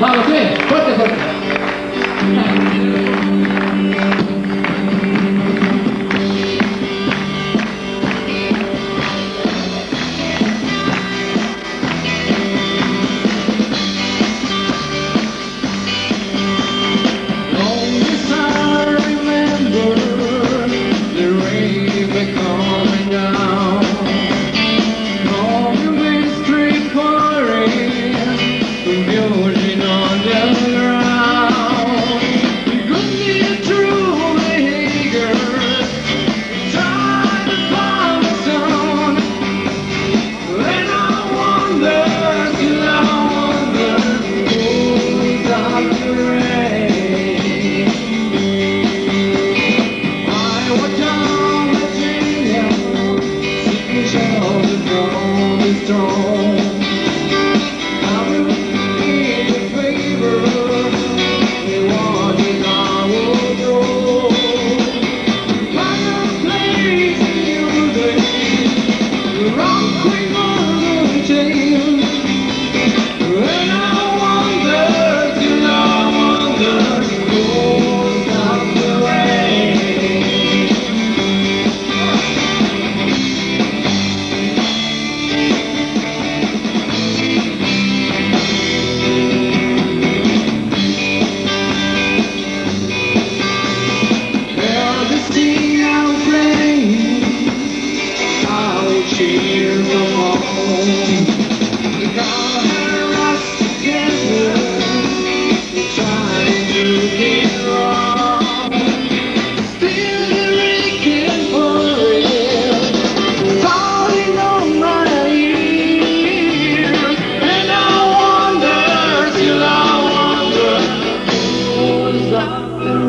Vamos, bien, fuerte, fuerte. strong. Thank you.